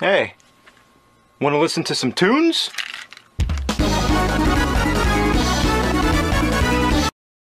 Hey, want to listen to some tunes?